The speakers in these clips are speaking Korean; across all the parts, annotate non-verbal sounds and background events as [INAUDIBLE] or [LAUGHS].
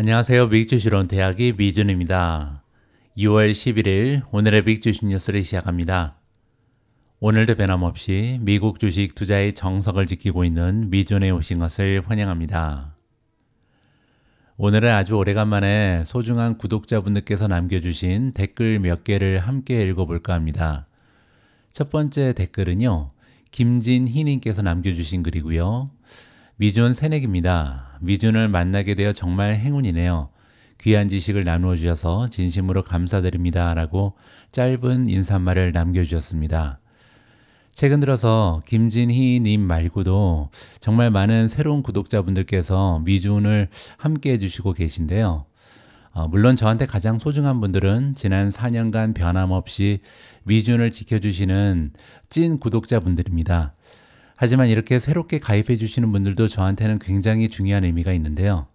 안녕하세요. 빅주시론 대학의 미준입니다. 6월 11일 오늘의 빅주시 뉴스를 시작합니다. 오늘도 변함없이 미국 주식 투자의 정석을 지키고 있는 미준에 오신 것을 환영합니다. 오늘은 아주 오래간만에 소중한 구독자분들께서 남겨주신 댓글 몇 개를 함께 읽어볼까 합니다. 첫 번째 댓글은요. 김진희님께서 남겨주신 글이고요. 미준 새내기입니다. 미준을 만나게 되어 정말 행운이네요. 귀한 지식을 나누어 주셔서 진심으로 감사드립니다. 라고 짧은 인사말을 남겨주셨습니다. 최근 들어서 김진희님 말고도 정말 많은 새로운 구독자분들께서 미준을 함께 해주시고 계신데요. 어, 물론 저한테 가장 소중한 분들은 지난 4년간 변함없이 미준을 지켜주시는 찐 구독자분들입니다. 하지만 이렇게 새롭게 가입해 주시는 분들도 저한테는 굉장히 중요한 의미가 있는데요.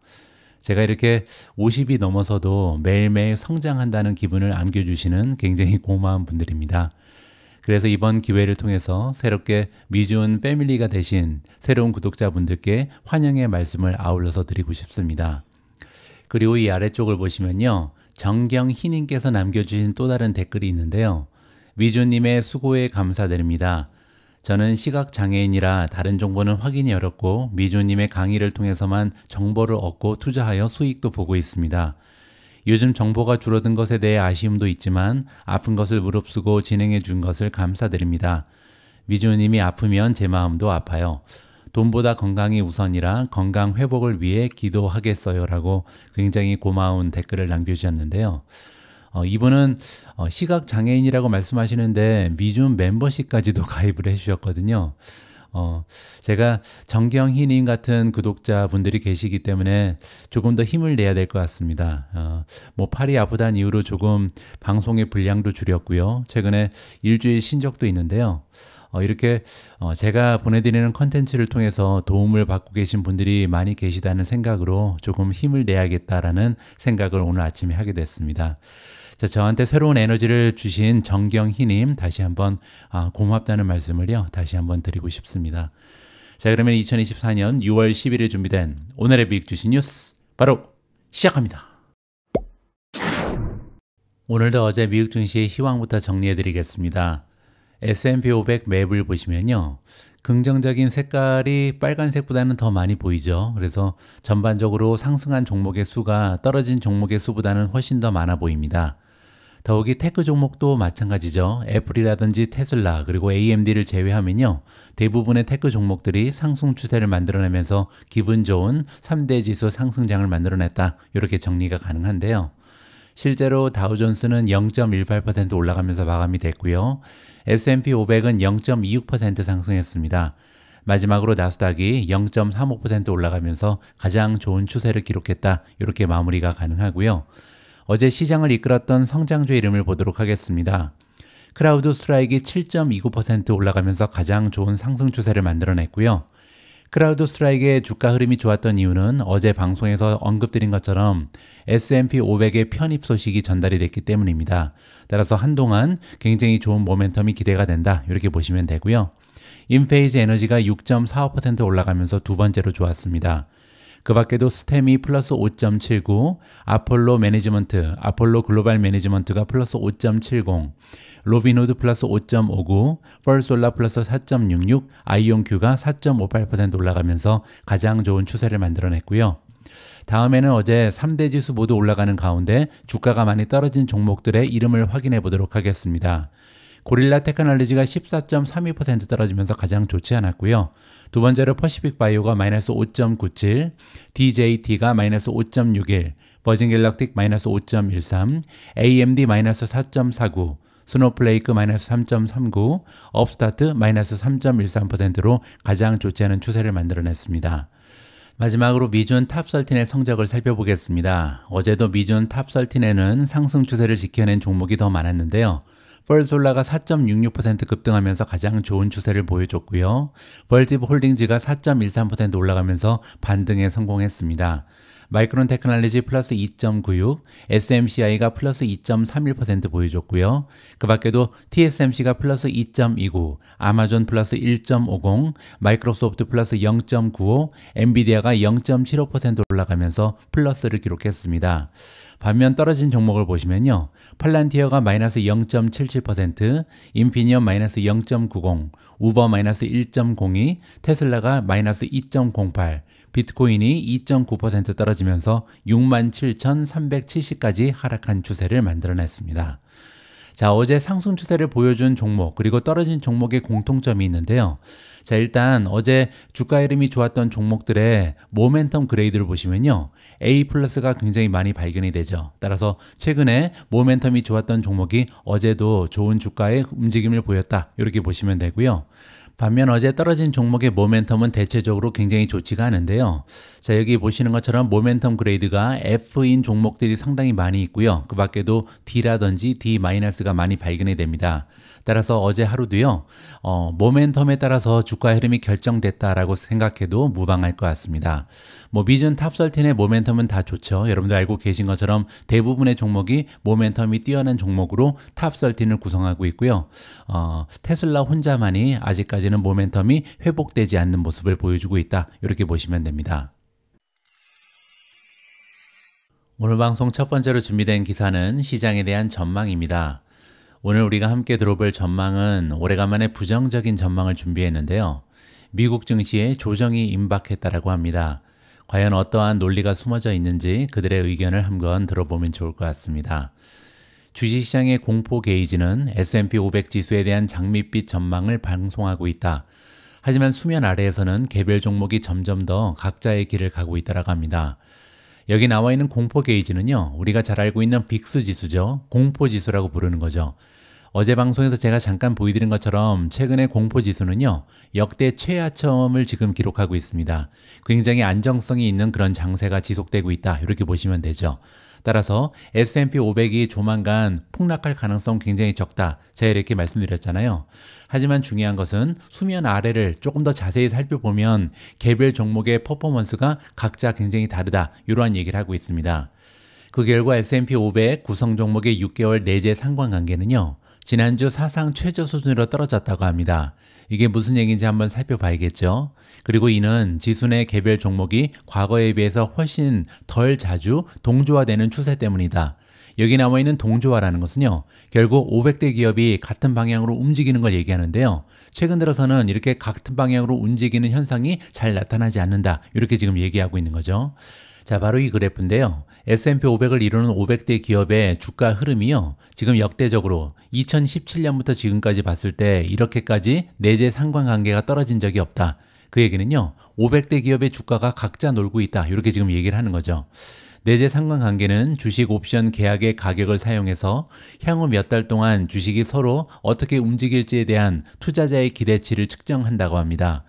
제가 이렇게 50이 넘어서도 매일매일 성장한다는 기분을 안겨주시는 굉장히 고마운 분들입니다. 그래서 이번 기회를 통해서 새롭게 미준 패밀리가 되신 새로운 구독자분들께 환영의 말씀을 아울러서 드리고 싶습니다. 그리고 이 아래쪽을 보시면요. 정경희님께서 남겨주신 또 다른 댓글이 있는데요. 미주님의 수고에 감사드립니다. 저는 시각장애인이라 다른 정보는 확인이 어렵고 미주님의 강의를 통해서만 정보를 얻고 투자하여 수익도 보고 있습니다. 요즘 정보가 줄어든 것에 대해 아쉬움도 있지만 아픈 것을 무릅쓰고 진행해 준 것을 감사드립니다. 미주님이 아프면 제 마음도 아파요. 돈보다 건강이 우선이라 건강 회복을 위해 기도하겠어요. 라고 굉장히 고마운 댓글을 남겨주셨는데요. 어, 이분은 어, 시각 장애인이라고 말씀하시는데 미준 멤버십까지도 [LAUGHS] 가입을 해주셨거든요. 어, 제가 정경 희님 같은 구독자 분들이 계시기 때문에 조금 더 힘을 내야 될 것 같습니다. 어, 뭐 팔이 아프다는 이유로 조금 방송의 분량도 줄였고요. 최근에 일주일 신 적도 있는데요. 어, 이렇게 어, 제가 보내드리는 컨텐츠를 통해서 도움을 받고 계신 분들이 많이 계시다는 생각으로 조금 힘을 내야겠다라는 생각을 오늘 아침에 하게 됐습니다. 자, 저한테 새로운 에너지를 주신 정경희님 다시 한번 아, 고맙다는 말씀을요 다시 한번 드리고 싶습니다. 자 그러면 2024년 6월 11일 준비된 오늘의 빅 주신 뉴스 바로 시작합니다. 오늘도 어제 미국 증시의 시황부터 정리해 드리겠습니다. S&P 500 맵을 보시면요. 긍정적인 색깔이 빨간색보다는 더 많이 보이죠. 그래서 전반적으로 상승한 종목의 수가 떨어진 종목의 수보다는 훨씬 더 많아 보입니다. 더욱이 tech 종목도 마찬가지죠. 애플이라든지 테슬라 그리고 AMD를 제외하면요. 대부분의 tech 종목들이 상승 추세를 만들어내면서 기분 좋은 3대 지수 상승장을 만들어냈다. 이렇게 정리가 가능한데요. 실제로 다우존스는 0.18% 올라가면서 마감이 됐고요. S&P 500은 0.26% 상승했습니다. 마지막으로 나스닥이 0.35% 올라가면서 가장 좋은 추세를 기록했다. 이렇게 마무리가 가능하고요. 어제 시장을 이끌었던 성장주 이름을 보도록 하겠습니다. 크라우드 스트라이크 7.29% 올라가면서 가장 좋은 상승 추세를 만들어냈고요. 크라우드 스트라이크의 주가 흐름이 좋았던 이유는 어제 방송에서 언급드린 것처럼 S&P 500의 편입 소식이 전달이 됐기 때문입니다. 따라서 한동안 굉장히 좋은 모멘텀이 기대가 된다. 이렇게 보시면 되고요. 인페이즈 에너지가 6.45% 올라가면서 두 번째로 좋았습니다. 그 밖에도 스템이 플러스 5.79, 아폴로 매니지먼트, 아폴로 글로벌 매니지먼트가 플러스 5.70, 로빈후드 플러스 5.59, 펄솔라 플러스 4.66, 아이온큐가 4.58% 올라가면서 가장 좋은 추세를 만들어냈고요. 다음에는 어제 3대 지수 모두 올라가는 가운데 주가가 많이 떨어진 종목들의 이름을 확인해 보도록 하겠습니다. 고릴라 테크놀로지가 14.32% 떨어지면서 가장 좋지 않았고요. 두 번째로 퍼시픽 바이오가 마이너스 5.97, DJT가 마이너스 5.61, 버진 갤럭틱 마이너스 5.13, AMD 마이너스 4.49, 스노플레이크 마이너스 3.39, 업스타트 마이너스 3.13%로 가장 좋지 않은 추세를 만들어냈습니다. 마지막으로 미주은 top 13의 성적을 살펴보겠습니다. 어제도 미주은 top 13에는 상승 추세를 지켜낸 종목이 더 많았는데요. 퍼스트 솔라가 4.66% 급등하면서 가장 좋은 추세를 보여줬고요. 버티브 홀딩즈가 4.13% 올라가면서 반등에 성공했습니다. 마이크론 테크놀로지 플러스 2.96, SMCI가 플러스 2.31% 보여줬고요. 그 밖에도 TSMC가 플러스 2.29, 아마존 플러스 1.50, 마이크로소프트 플러스 0.95, 엔비디아가 0.75% 올라가면서 플러스를 기록했습니다. 반면 떨어진 종목을 보시면요. 팔란티어가 마이너스 0.77%, 인피니엄 마이너스 0.90, 우버 마이너스 1.02, 테슬라가 마이너스 2.08, 비트코인이 2.9% 떨어지면서 67,370까지 하락한 추세를 만들어냈습니다. 자, 어제 상승 추세를 보여준 종목, 그리고 떨어진 종목의 공통점이 있는데요. 자, 일단 어제 주가 이름이 좋았던 종목들의 모멘텀 그레이드를 보시면요. A 플러스가 굉장히 많이 발견이 되죠. 따라서 최근에 모멘텀이 좋았던 종목이 어제도 좋은 주가의 움직임을 보였다. 이렇게 보시면 되고요. 반면 어제 떨어진 종목의 모멘텀은 대체적으로 굉장히 좋지가 않은데요. 자, 여기 보시는 것처럼 모멘텀 그레이드가 F인 종목들이 상당히 많이 있고요. 그 밖에도 D라든지 D-가 많이 발견이 됩니다. 따라서 어제 하루도요, 어, 모멘텀에 따라서 주가 흐름이 결정됐다라고 생각해도 무방할 것 같습니다. 뭐 미주은 top 13의 모멘텀은 다 좋죠. 여러분들 알고 계신 것처럼 대부분의 종목이 모멘텀이 뛰어난 종목으로 top 13을 구성하고 있고요. 어, 테슬라 혼자만이 아직까지는 모멘텀이 회복되지 않는 모습을 보여주고 있다. 이렇게 보시면 됩니다. 오늘 방송 첫 번째로 준비된 기사는 시장에 대한 전망입니다. 오늘 우리가 함께 들어볼 전망은 오래간만에 부정적인 전망을 준비했는데요. 미국 증시에 조정이 임박했다라고 합니다. 과연 어떠한 논리가 숨어져 있는지 그들의 의견을 한번 들어보면 좋을 것 같습니다. 주식시장의 공포 게이지는 S&P 500 지수에 대한 장밋빛 전망을 방송하고 있다. 하지만 수면 아래에서는 개별 종목이 점점 더 각자의 길을 가고 있다라고 합니다. 여기 나와 있는 공포 게이지는요, 우리가 잘 알고 있는 빅스 지수죠. 공포 지수라고 부르는 거죠. 어제 방송에서 제가 잠깐 보여드린 것처럼 최근의 공포 지수는요, 역대 최하점을 지금 기록하고 있습니다. 굉장히 안정성이 있는 그런 장세가 지속되고 있다. 이렇게 보시면 되죠. 따라서 S&P 500이 조만간 폭락할 가능성 굉장히 적다. 제가 이렇게 말씀드렸잖아요. 하지만 중요한 것은 수면 아래를 조금 더 자세히 살펴보면 개별 종목의 퍼포먼스가 각자 굉장히 다르다. 이러한 얘기를 하고 있습니다. 그 결과 S&P 500 구성 종목의 6개월 내재 상관관계는요. 지난주 사상 최저 수준으로 떨어졌다고 합니다. 이게 무슨 얘기인지 한번 살펴봐야겠죠. 그리고 이는 지수 내 개별 종목이 과거에 비해서 훨씬 덜 자주 동조화되는 추세 때문이다. 여기 나와 있는 동조화라는 것은요, 결국 500대 기업이 같은 방향으로 움직이는 걸 얘기하는데요. 최근 들어서는 이렇게 같은 방향으로 움직이는 현상이 잘 나타나지 않는다. 이렇게 지금 얘기하고 있는 거죠. 자, 바로 이 그래프인데요. S&P 500을 이루는 500대 기업의 주가 흐름이요. 지금 역대적으로 2017년부터 지금까지 봤을 때 이렇게까지 내재 상관관계가 떨어진 적이 없다. 그 얘기는요. 500대 기업의 주가가 각자 놀고 있다. 이렇게 지금 얘기를 하는 거죠. 내재 상관관계는 주식 옵션 계약의 가격을 사용해서 향후 몇 달 동안 주식이 서로 어떻게 움직일지에 대한 투자자의 기대치를 측정한다고 합니다.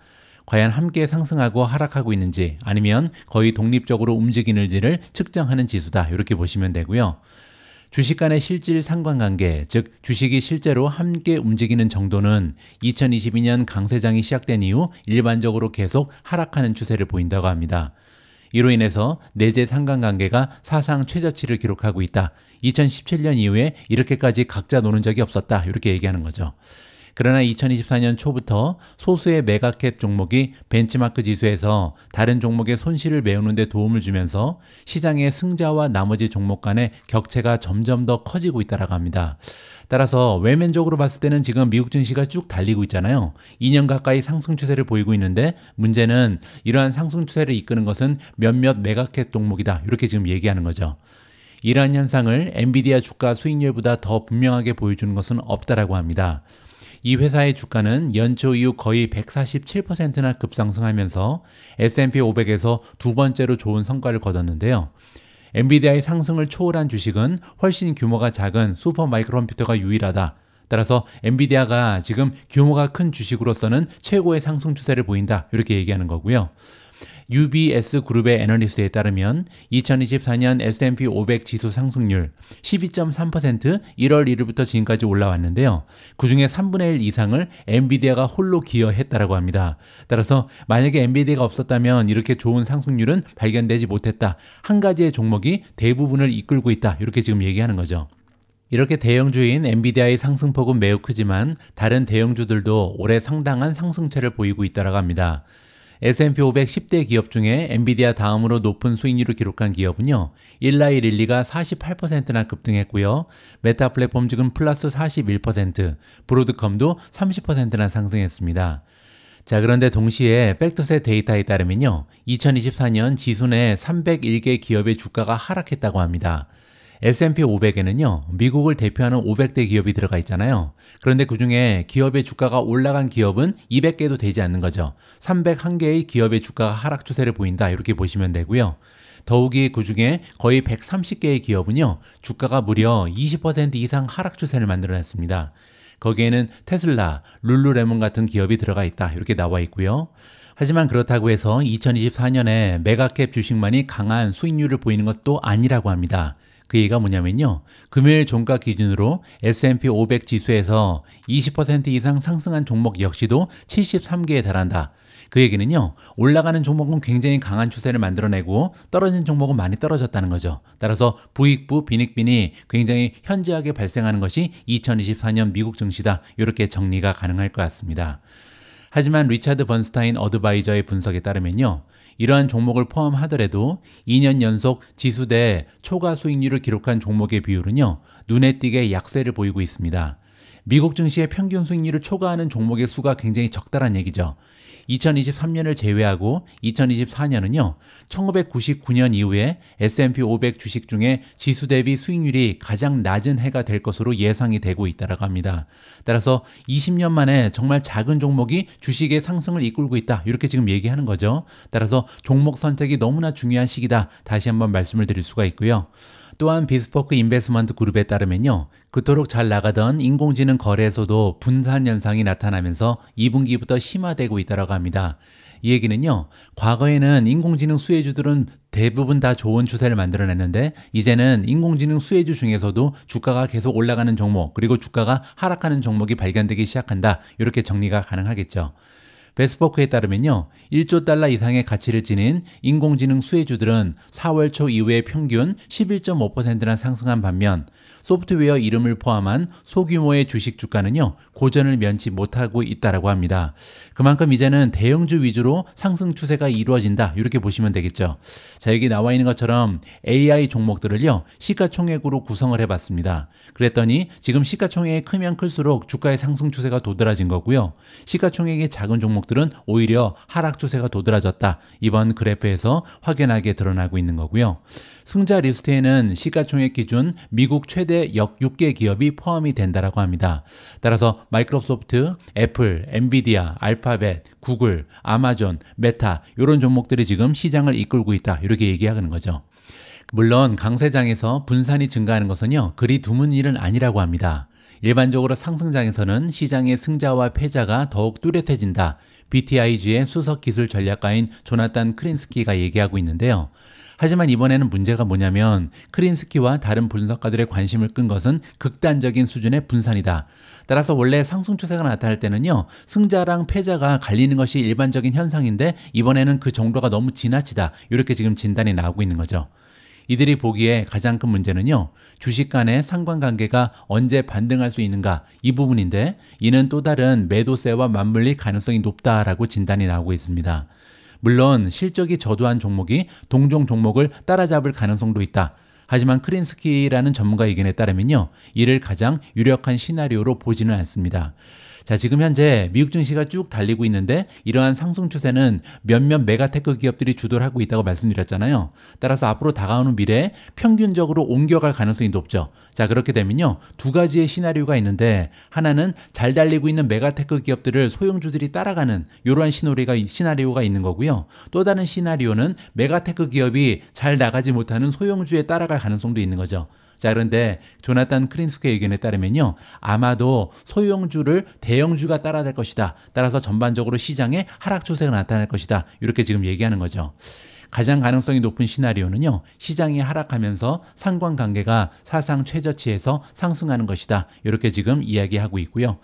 과연 함께 상승하고 하락하고 있는지 아니면 거의 독립적으로 움직이는지를 측정하는 지수다. 이렇게 보시면 되고요. 주식 간의 실질 상관관계, 즉 주식이 실제로 함께 움직이는 정도는 2022년 강세장이 시작된 이후 일반적으로 계속 하락하는 추세를 보인다고 합니다. 이로 인해서 내재 상관관계가 사상 최저치를 기록하고 있다. 2017년 이후에 이렇게까지 각자 노는 적이 없었다. 이렇게 얘기하는 거죠. 그러나 2024년 초부터 소수의 메가캡 종목이 벤치마크 지수에서 다른 종목의 손실을 메우는 데 도움을 주면서 시장의 승자와 나머지 종목 간의 격차가 점점 더 커지고 있다라고 합니다. 따라서 외면적으로 봤을 때는 지금 미국 증시가 쭉 달리고 있잖아요. 2년 가까이 상승 추세를 보이고 있는데 문제는 이러한 상승 추세를 이끄는 것은 몇몇 메가캡 종목이다. 이렇게 지금 얘기하는 거죠. 이러한 현상을 엔비디아 주가 수익률보다 더 분명하게 보여주는 것은 없다라고 합니다. 이 회사의 주가는 연초 이후 거의 147%나 급상승하면서 S&P 500에서 두 번째로 좋은 성과를 거뒀는데요. 엔비디아의 상승을 초월한 주식은 훨씬 규모가 작은 슈퍼 마이크로 컴퓨터가 유일하다. 따라서 엔비디아가 지금 규모가 큰 주식으로서는 최고의 상승 추세를 보인다. 이렇게 얘기하는 거고요. UBS 그룹의 애널리스트에 따르면 2024년 S&P 500 지수 상승률 12.3% 1월 1일부터 지금까지 올라왔는데요. 그 중에 3분의 1 이상을 엔비디아가 홀로 기여했다라고 합니다. 따라서 만약에 엔비디아가 없었다면 이렇게 좋은 상승률은 발견되지 못했다. 한 가지의 종목이 대부분을 이끌고 있다. 이렇게 지금 얘기하는 거죠. 이렇게 대형주인 엔비디아의 상승폭은 매우 크지만 다른 대형주들도 올해 상당한 상승세를 보이고 있다고 합니다. S&P 500 10대 기업 중에 엔비디아 다음으로 높은 수익률을 기록한 기업은요. 일라이 릴리가 48%나 급등했고요. 메타 플랫폼스는 플러스 41%, 브로드컴도 30%나 상승했습니다. 자, 그런데 동시에 팩트셋 데이터에 따르면요. 2024년 지수 내 301개 기업의 주가가 하락했다고 합니다. S&P 500에는요, 미국을 대표하는 500대 기업이 들어가 있잖아요. 그런데 그 중에 기업의 주가가 올라간 기업은 200개도 되지 않는 거죠. 301개의 기업의 주가가 하락 추세를 보인다. 이렇게 보시면 되고요. 더욱이 그 중에 거의 130개의 기업은요, 주가가 무려 20% 이상 하락 추세를 만들어냈습니다. 거기에는 테슬라, 룰루레몬 같은 기업이 들어가 있다. 이렇게 나와 있고요. 하지만 그렇다고 해서 2024년에 메가캡 주식만이 강한 수익률을 보이는 것도 아니라고 합니다. 그 얘기가 뭐냐면요. 금요일 종가 기준으로 S&P 500 지수에서 20% 이상 상승한 종목 역시도 73개에 달한다. 그 얘기는요, 올라가는 종목은 굉장히 강한 추세를 만들어내고 떨어진 종목은 많이 떨어졌다는 거죠. 따라서 부익부, 빈익빈이 굉장히 현저하게 발생하는 것이 2024년 미국 증시다. 이렇게 정리가 가능할 것 같습니다. 하지만 리차드 번스타인 어드바이저의 분석에 따르면요. 이러한 종목을 포함하더라도 2년 연속 지수대 초과 수익률을 기록한 종목의 비율은요, 눈에 띄게 약세를 보이고 있습니다. 미국 증시의 평균 수익률을 초과하는 종목의 수가 굉장히 적다란 얘기죠. 2023년을 제외하고 2024년은요, 1999년 이후에 S&P 500 주식 중에 지수 대비 수익률이 가장 낮은 해가 될 것으로 예상이 되고 있다라고 합니다. 따라서 20년 만에 정말 작은 종목이 주식의 상승을 이끌고 있다. 이렇게 지금 얘기하는 거죠. 따라서 종목 선택이 너무나 중요한 시기다. 다시 한번 말씀을 드릴 수가 있고요. 또한 비스포크 인베스먼트 그룹에 따르면요. 그토록 잘 나가던 인공지능 거래에서도 분산 현상이 나타나면서 2분기부터 심화되고 있다고 합니다. 이 얘기는요, 과거에는 인공지능 수혜주들은 대부분 다 좋은 추세를 만들어냈는데, 이제는 인공지능 수혜주 중에서도 주가가 계속 올라가는 종목, 그리고 주가가 하락하는 종목이 발견되기 시작한다. 이렇게 정리가 가능하겠죠. 베스포크에 따르면요. 1조 달러 이상의 가치를 지닌 인공지능 수혜주들은 4월 초 이후에 평균 11.5%나 상승한 반면 소프트웨어 이름을 포함한 소규모의 주식 주가는요, 고전을 면치 못하고 있다라고 합니다. 그만큼 이제는 대형주 위주로 상승 추세가 이루어진다. 이렇게 보시면 되겠죠. 자, 여기 나와 있는 것처럼 AI 종목들을요, 시가총액으로 구성을 해봤습니다. 그랬더니 지금 시가총액이 크면 클수록 주가의 상승 추세가 도드라진 거고요. 시가총액이 작은 종목들은 오히려 하락 추세가 도드라졌다. 이번 그래프에서 확연하게 드러나고 있는 거고요. 승자 리스트에는 시가총액 기준 미국 최대 약 6개 기업이 포함이 된다라고 합니다. 따라서 마이크로소프트, 애플, 엔비디아, 알파벳, 구글, 아마존, 메타 이런 종목들이 지금 시장을 이끌고 있다. 이렇게 얘기하는 거죠. 물론 강세장에서 분산이 증가하는 것은요, 그리 드문 일은 아니라고 합니다. 일반적으로 상승장에서는 시장의 승자와 패자가 더욱 뚜렷해진다. BTIG의 수석 기술 전략가인 조나탄 크린스키가 얘기하고 있는데요. 하지만 이번에는 문제가 뭐냐면 크린스키와 다른 분석가들의 관심을 끈 것은 극단적인 수준의 분산이다. 따라서 원래 상승 추세가 나타날 때는요, 승자랑 패자가 갈리는 것이 일반적인 현상인데 이번에는 그 정도가 너무 지나치다. 이렇게 지금 진단이 나오고 있는 거죠. 이들이 보기에 가장 큰 문제는요, 주식 간의 상관관계가 언제 반등할 수 있는가 이 부분인데 이는 또 다른 매도세와 맞물릴 가능성이 높다라고 진단이 나오고 있습니다. 물론 실적이 저조한 종목이 동종 종목을 따라잡을 가능성도 있다. 하지만 크린스키라는 전문가 의견에 따르면요. 이를 가장 유력한 시나리오로 보지는 않습니다. 자, 지금 현재 미국 증시가 쭉 달리고 있는데 이러한 상승 추세는 몇몇 mega tech 기업들이 주도를 하고 있다고 말씀드렸잖아요. 따라서 앞으로 다가오는 미래에 평균적으로 옮겨갈 가능성이 높죠. 자, 그렇게 되면요. 두 가지의 시나리오가 있는데 하나는 잘 달리고 있는 mega tech 기업들을 소형주들이 따라가는 이러한 시나리오가, 시나리오가 있는 거고요. 또 다른 시나리오는 mega tech 기업이 잘 나가지 못하는 소형주에 따라갈 가능성도 있는 거죠. 자, 그런데 조나탄 크린스크의 의견에 따르면요. 아마도 소형주를 대형주가 따라될 것이다. 따라서 전반적으로 시장에 하락 추세가 나타날 것이다. 이렇게 지금 얘기하는 거죠. 가장 가능성이 높은 시나리오는요, 시장이 하락하면서 상관관계가 사상 최저치에서 상승하는 것이다. 이렇게 지금 이야기하고 있고요.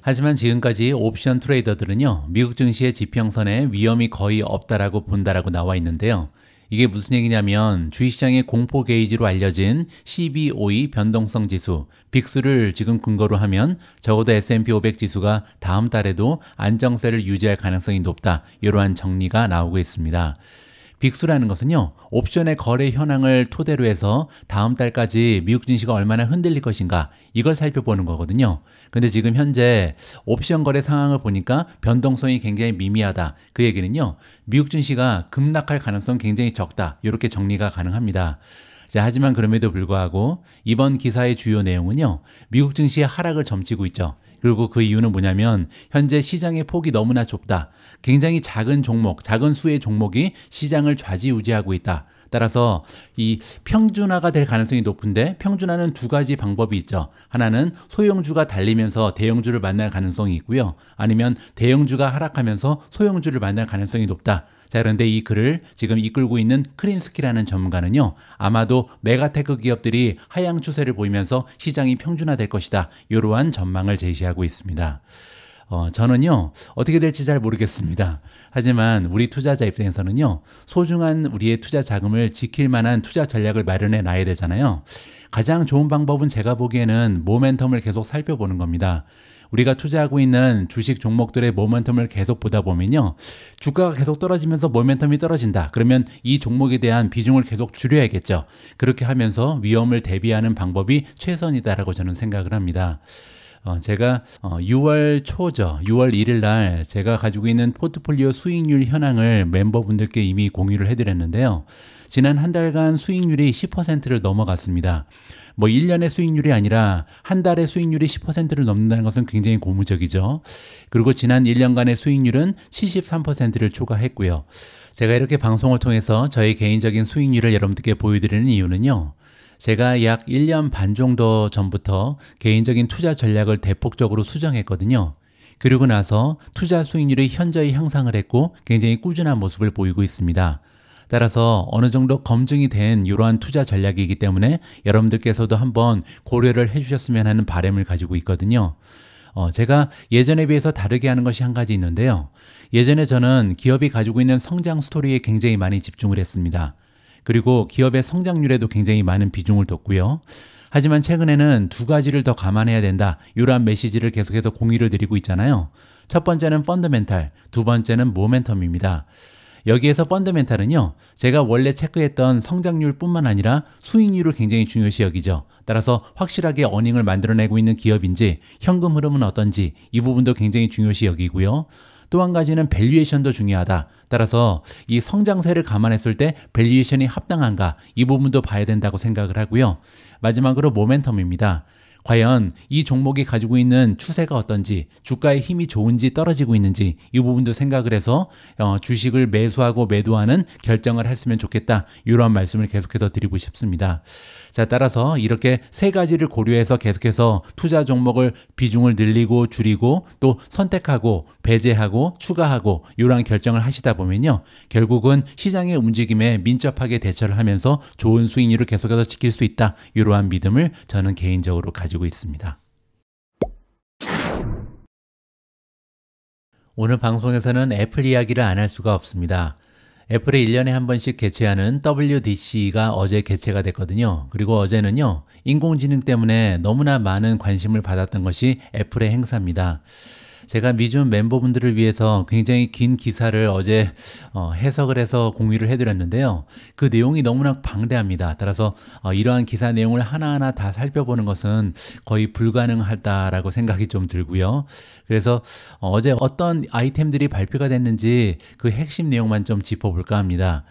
하지만 지금까지 옵션 트레이더들은요, 미국 증시의 지평선에 위험이 거의 없다라고 본다라고 나와 있는데요. 이게 무슨 얘기냐면 주식시장의 공포 게이지로 알려진 CBOE 변동성 지수, 빅스를 지금 근거로 하면 적어도 S&P 500 지수가 다음 달에도 안정세를 유지할 가능성이 높다. 이러한 정리가 나오고 있습니다. 빅스라는 것은요, 옵션의 거래 현황을 토대로 해서 다음 달까지 미국 증시가 얼마나 흔들릴 것인가, 이걸 살펴보는 거거든요. 근데 지금 현재 옵션 거래 상황을 보니까 변동성이 굉장히 미미하다. 그 얘기는요, 미국 증시가 급락할 가능성 굉장히 적다. 이렇게 정리가 가능합니다. 자, 하지만 그럼에도 불구하고 이번 기사의 주요 내용은요, 미국 증시의 하락을 점치고 있죠. 그리고 그 이유는 뭐냐면 현재 시장의 폭이 너무나 좁다. 굉장히 작은 종목, 작은 수의 종목이 시장을 좌지우지하고 있다. 따라서 이 평준화가 될 가능성이 높은데 평준화는 두 가지 방법이 있죠. 하나는 소형주가 달리면서 대형주를 만날 가능성이 있고요. 아니면 대형주가 하락하면서 소형주를 만날 가능성이 높다. 자, 그런데 이 글을 지금 이끌고 있는 크린스키라는 전문가는요, 아마도 mega tech 기업들이 하향 추세를 보이면서 시장이 평준화될 것이다. 이러한 전망을 제시하고 있습니다. 어, 저는요, 어떻게 될지 잘 모르겠습니다. 하지만 우리 투자자 입장에서는요, 소중한 우리의 투자 자금을 지킬 만한 투자 전략을 마련해 놔야 되잖아요. 가장 좋은 방법은 제가 보기에는 모멘텀을 계속 살펴보는 겁니다. 우리가 투자하고 있는 주식 종목들의 모멘텀을 계속 보다 보면요. 주가가 계속 떨어지면서 모멘텀이 떨어진다. 그러면 이 종목에 대한 비중을 계속 줄여야겠죠. 그렇게 하면서 위험을 대비하는 방법이 최선이다라고 저는 생각을 합니다. 어, 제가 어, 6월 초죠. 6월 1일 날 제가 가지고 있는 포트폴리오 수익률 현황을 멤버분들께 이미 공유를 해드렸는데요. 지난 한 달간 수익률이 10%를 넘어갔습니다. 뭐 1년의 수익률이 아니라 한 달의 수익률이 10%를 넘는다는 것은 굉장히 고무적이죠. 그리고 지난 1년간의 수익률은 73%를 초과했고요. 제가 이렇게 방송을 통해서 저희 개인적인 수익률을 여러분들께 보여드리는 이유는요. 제가 약 1년 반 정도 전부터 개인적인 투자 전략을 대폭적으로 수정했거든요. 그리고 나서 투자 수익률이 현저히 향상을 했고 굉장히 꾸준한 모습을 보이고 있습니다. 따라서 어느 정도 검증이 된 이러한 투자 전략이기 때문에 여러분들께서도 한번 고려를 해주셨으면 하는 바램을 가지고 있거든요. 어, 제가 예전에 비해서 다르게 하는 것이 한 가지 있는데요. 예전에 저는 기업이 가지고 있는 성장 스토리에 굉장히 많이 집중을 했습니다. 그리고 기업의 성장률에도 굉장히 많은 비중을 뒀고요. 하지만 최근에는 두 가지를 더 감안해야 된다. 이러한 메시지를 계속해서 공유를 드리고 있잖아요. 첫 번째는 fundamental, 두 번째는 모멘텀입니다. 여기에서 fundamental은요, 제가 원래 체크했던 성장률 뿐만 아니라 수익률을 굉장히 중요시 여기죠. 따라서 확실하게 earning을 만들어내고 있는 기업인지, 현금 흐름은 어떤지, 이 부분도 굉장히 중요시 여기고요. 또 한 가지는 valuation도 중요하다. 따라서 이 성장세를 감안했을 때 valuation이 합당한가, 이 부분도 봐야 된다고 생각을 하고요. 마지막으로 모멘텀입니다. 과연 이 종목이 가지고 있는 추세가 어떤지, 주가의 힘이 좋은지 떨어지고 있는지 이 부분도 생각을 해서 어, 주식을 매수하고 매도하는 결정을 했으면 좋겠다. 이러한 말씀을 계속해서 드리고 싶습니다. 자, 따라서 이렇게 세 가지를 고려해서 계속해서 투자 종목을 비중을 늘리고 줄이고 또 선택하고 배제하고 추가하고 이러한 결정을 하시다 보면요. 결국은 시장의 움직임에 민첩하게 대처를 하면서 좋은 수익률을 계속해서 지킬 수 있다. 이러한 믿음을 저는 개인적으로 가지고 있습니다. 오늘 방송에서는 애플 이야기를 안 할 수가 없습니다. 애플이 1년에 한 번씩 개최하는 WDC가 어제 개최가 됐거든요. 그리고 어제는요, 인공지능 때문에 너무나 많은 관심을 받았던 것이 애플의 행사입니다. 제가 미준 멤버분들을 위해서 굉장히 긴 기사를 어제 어, 해석을 해서 공유를 해드렸는데요. 그 내용이 너무나 방대합니다. 따라서 어, 이러한 기사 내용을 하나하나 다 살펴보는 것은 거의 불가능하다라고 생각이 좀 들고요. 그래서 어제 어떤 아이템들이 발표가 됐는지 그 핵심 내용만 좀 짚어볼까 합니다.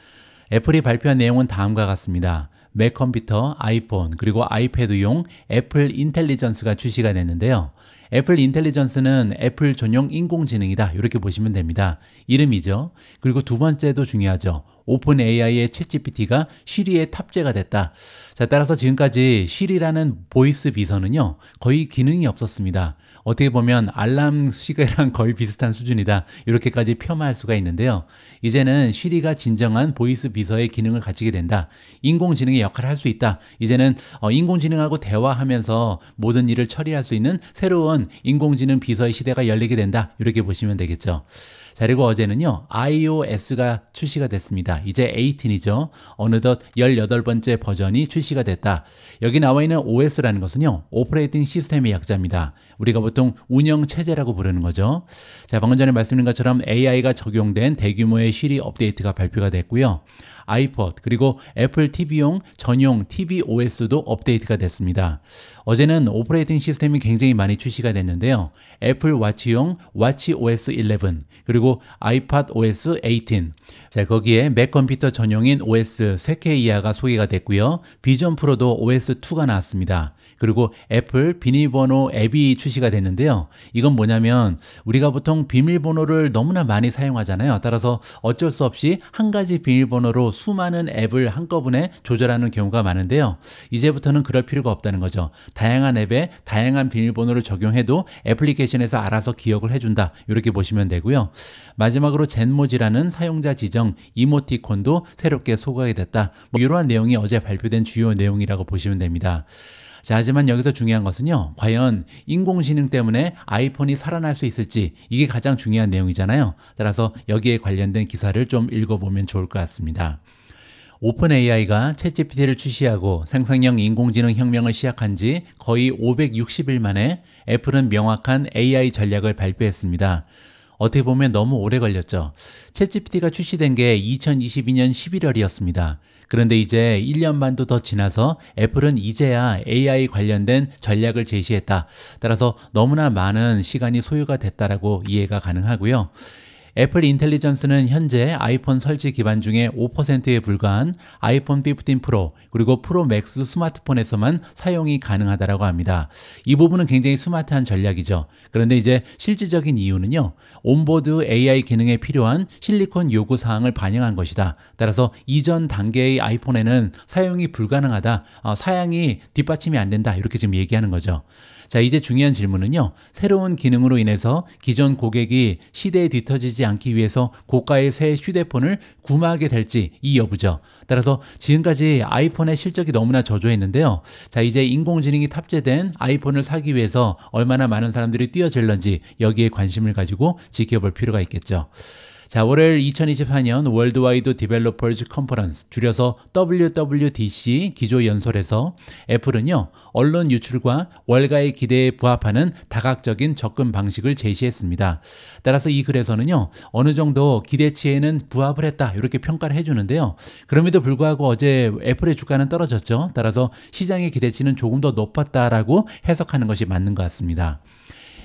애플이 발표한 내용은 다음과 같습니다. 맥 컴퓨터, 아이폰, 그리고 아이패드용 애플 인텔리전스가 출시가 됐는데요. 애플 인텔리전스는 애플 전용 인공지능이다. 이렇게 보시면 됩니다. 이름이죠. 그리고 두 번째도 중요하죠. 오픈 AI의 챗GPT가 시리에 탑재가 됐다. 자, 따라서 지금까지 시리라는 voice 비서는요, 거의 기능이 없었습니다. 어떻게 보면 알람 시계랑 거의 비슷한 수준이다. 이렇게까지 폄하할 수가 있는데요. 이제는 시리가 진정한 voice 비서의 기능을 가지게 된다. 인공지능의 역할을 할 수 있다. 이제는 어, 인공지능하고 대화하면서 모든 일을 처리할 수 있는 새로운 인공지능 비서의 시대가 열리게 된다. 이렇게 보시면 되겠죠. 자, 그리고 어제는요, iOS가 출시가 됐습니다. 이제 18이죠. 어느덧 18번째 버전이 출시가 됐다. 여기 나와 있는 OS라는 것은요, operating system의 약자입니다. 우리가 보통 운영 체제라고 부르는 거죠. 자, 방금 전에 말씀드린 것처럼 AI가 적용된 대규모의 시리 업데이트가 발표가 됐고요. 아이포드 그리고 애플 TV용 전용 TV OS도 업데이트가 됐습니다. 어제는 operating system이 굉장히 많이 출시가 됐는데요. 애플 와치용 Watch OS 11 그리고 아이팟 OS 18 자 거기에 맥 컴퓨터 전용인 OS 3개 이하가 소개가 됐고요. 비전 프로도 OS 2가 나왔습니다. 그리고 애플 비밀번호 앱이 출시가 됐는데요. 이건 뭐냐면 우리가 보통 비밀번호를 너무나 많이 사용하잖아요. 따라서 어쩔 수 없이 한 가지 비밀번호로 수많은 앱을 한꺼번에 조절하는 경우가 많은데요. 이제부터는 그럴 필요가 없다는 거죠. 다양한 앱에 다양한 비밀번호를 적용해도 애플리케이션에서 알아서 기억을 해준다. 이렇게 보시면 되고요. 마지막으로 젠모지라는 사용자 지정 이모티콘도 새롭게 소개가 됐다. 뭐 이러한 내용이 어제 발표된 주요 내용이라고 보시면 됩니다. 자, 하지만 여기서 중요한 것은요. 과연 인공지능 때문에 아이폰이 살아날 수 있을지 이게 가장 중요한 내용이잖아요. 따라서 여기에 관련된 기사를 좀 읽어보면 좋을 것 같습니다. 오픈 AI가 챗GPT를 출시하고 생성형 인공지능 혁명을 시작한 지 거의 560일 만에 애플은 명확한 AI 전략을 발표했습니다. 어떻게 보면 너무 오래 걸렸죠. 챗GPT가 출시된 게 2022년 11월이었습니다. 그런데 이제 1년 반도 더 지나서 애플은 이제야 AI 관련된 전략을 제시했다. 따라서 너무나 많은 시간이 소요가 됐다라고 이해가 가능하고요. 애플 인텔리전스는 현재 아이폰 설치 기반 중에 5%에 불과한 아이폰 15 프로 그리고 프로 맥스 스마트폰에서만 사용이 가능하다라고 합니다. 이 부분은 굉장히 스마트한 전략이죠. 그런데 이제 실질적인 이유는요. 온보드 AI 기능에 필요한 실리콘 요구 사항을 반영한 것이다. 따라서 이전 단계의 아이폰에는 사용이 불가능하다. 어, 사양이 뒷받침이 안 된다. 이렇게 지금 얘기하는 거죠. 자, 이제 중요한 질문은요. 새로운 기능으로 인해서 기존 고객이 시대에 뒤처지지 않기 위해서 고가의 새 휴대폰을 구매하게 될지 이 여부죠. 따라서 지금까지 아이폰의 실적이 너무나 저조했는데요. 자, 이제 인공지능이 탑재된 아이폰을 사기 위해서 얼마나 많은 사람들이 뛰어질런지 여기에 관심을 가지고 지켜볼 필요가 있겠죠. 자, 월요일 2024년 Worldwide Developers Conference 줄여서 WWDC 기조 연설에서 애플은요. 언론 유출과 월가의 기대에 부합하는 다각적인 접근 방식을 제시했습니다. 따라서 이 글에서는요. 어느 정도 기대치에는 부합을 했다. 이렇게 평가를 해 주는데요. 그럼에도 불구하고 어제 애플의 주가는 떨어졌죠. 따라서 시장의 기대치는 조금 더 높았다라고 해석하는 것이 맞는 것 같습니다.